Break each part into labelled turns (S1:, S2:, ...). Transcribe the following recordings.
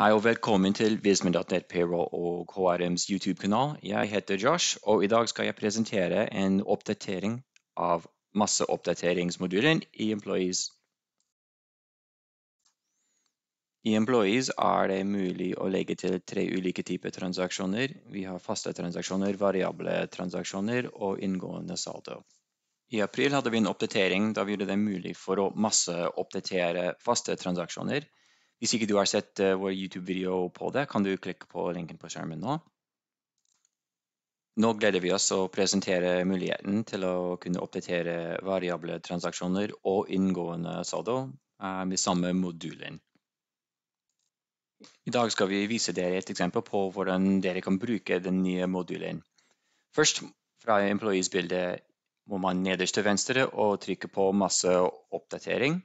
S1: Hei og velkommen til Visma.net Payroll og HRMs YouTube-kanal. Jeg heter Josh, og i dag skal jeg presentere en oppdatering av masseoppdateringsmodulen i Employees. I Employees er det mulig å legge til tre ulike typer transaksjoner. Vi har faste transaksjoner, variable transaksjoner og inngående saldo. I april hadde vi en oppdatering da vi gjorde det mulig for å masseoppdatere faste transaksjoner. Hvis ikke du har sett uh, vår YouTube-video på det, kan du klikke på linken på skjermen nå. Nå gleder vi oss å presentere muligheten til å kunne oppdatere variable transaksjoner og inngående saldo uh, med samme modulen. I dag skal vi vise dere et eksempel på hvordan dere kan bruke den nye modulen. Først fra employees-bildet må man nederst til venstre og trykke på masse oppdatering.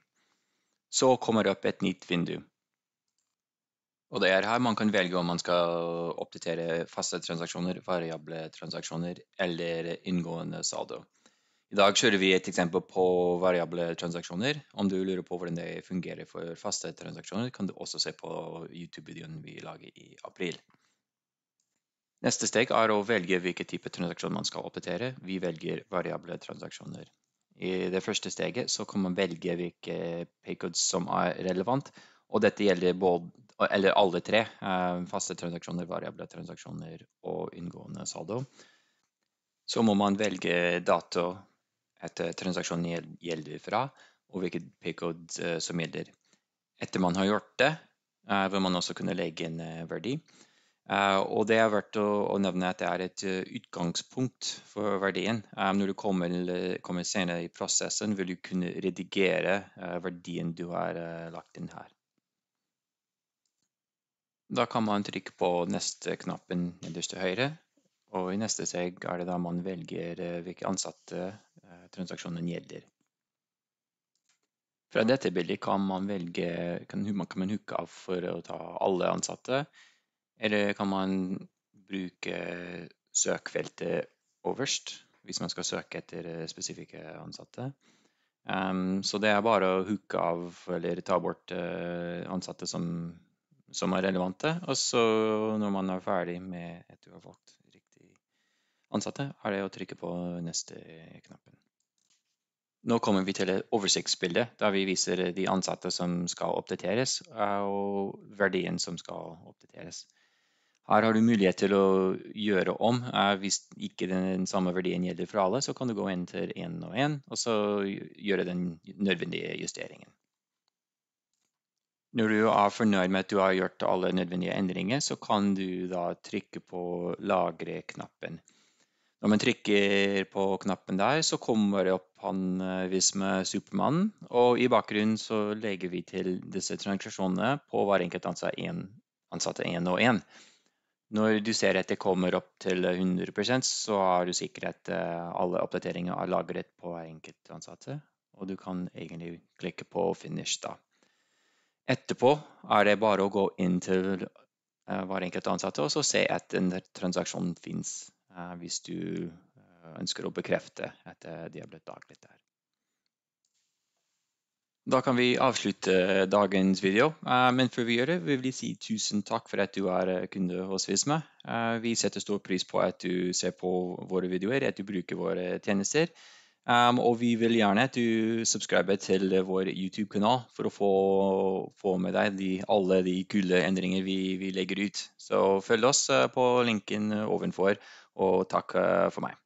S1: Så kommer det opp et nytt vindu. Og det er her man kan velge om man skal oppdatere faste transaksjoner, variable transaksjoner eller inngående saldo. I dag kjører vi et eksempel på variable transaksjoner. Om du lurer på hvordan det fungerer for faste transaksjoner, kan du også se på YouTube-videoen vi lager i april. Neste steg er å velge hvilken type transaksjon man skal oppdatere. Vi velger variable transaksjoner. I det første steget så kan man velge hvilke paycodes som er relevant, og dette gjelder både eller alle tre, eh, faste transaksjoner, variable transaksjoner og inngående saldo, så må man velge dato etter transaksjonen gjelder fra, og hvilket paycode eh, som gjelder. Etter man har gjort det, eh, vil man også kunne legge inn verdi. Og det er verdt å, nevne at det er et utgangspunkt for verdien. Når du kommer, kommer senere i prosessen, vil du kunne redigere verdien du har lagt inn her. Da kan man trykke på neste knappen nederst til høyre, og i neste steg er det da man velger eh, hvilke ansatte eh, transaksjonen gjelder. Fra dette bildet kan man velge kan, kan man hooke av for å ta alle ansatte, eller kan man bruke søkfeltet overst hvis man skal søke etter eh, spesifikke ansatte. Um, så det er bare å hooke av eller ta bort ansatte som som er relevante. Og så når man er ferdig med at du har valgt riktig ansatte, er det å trykke på neste knappen. Nå kommer vi til et oversiktsbilde der vi viser de ansatte som skal oppdateres, og verdien som skal oppdateres. Her har du mulighet til å gjøre om. Hvis ikke den samme verdien gjelder for alle, så kan du gå inn til én og én, og så gjøre den nødvendige justeringen. Når du er fornøyd med at du har gjort alle nødvendige endringer, så kan du da trykke på lagre-knappen. Når man trykker på knappen der, så kommer det opp han eh, Visme Supermann, og i bakgrunnen så legger vi til disse transaksjonene på hver enkelt ansatte én og én. Når du ser at det kommer opp til 100% så har du sikker at eh, alle oppdateringer er lagret på hver enkelt ansatte, og du kan egentlig klikke på 'finish' da. Etterpå er det bare å gå inn til uh, hver enkelt ansatte og se at en transaksjon finnes, uh, hvis du uh, ønsker å bekrefte at de er blitt lagret der. Da kan vi avslutte dagens video, men før vi gjør det, vil vi si tusen takk for at du er kunde hos Visma. Vi setter stor pris på at du ser på våre videoer, at du bruker våre tjenester. Um, og vi vil gjerne at du subscriber til vår YouTube-kanal for å få, få, med deg de, alle de kule endringer vi, vi legger ut. Så følg oss uh, på linken ovenfor, og takk uh, for meg.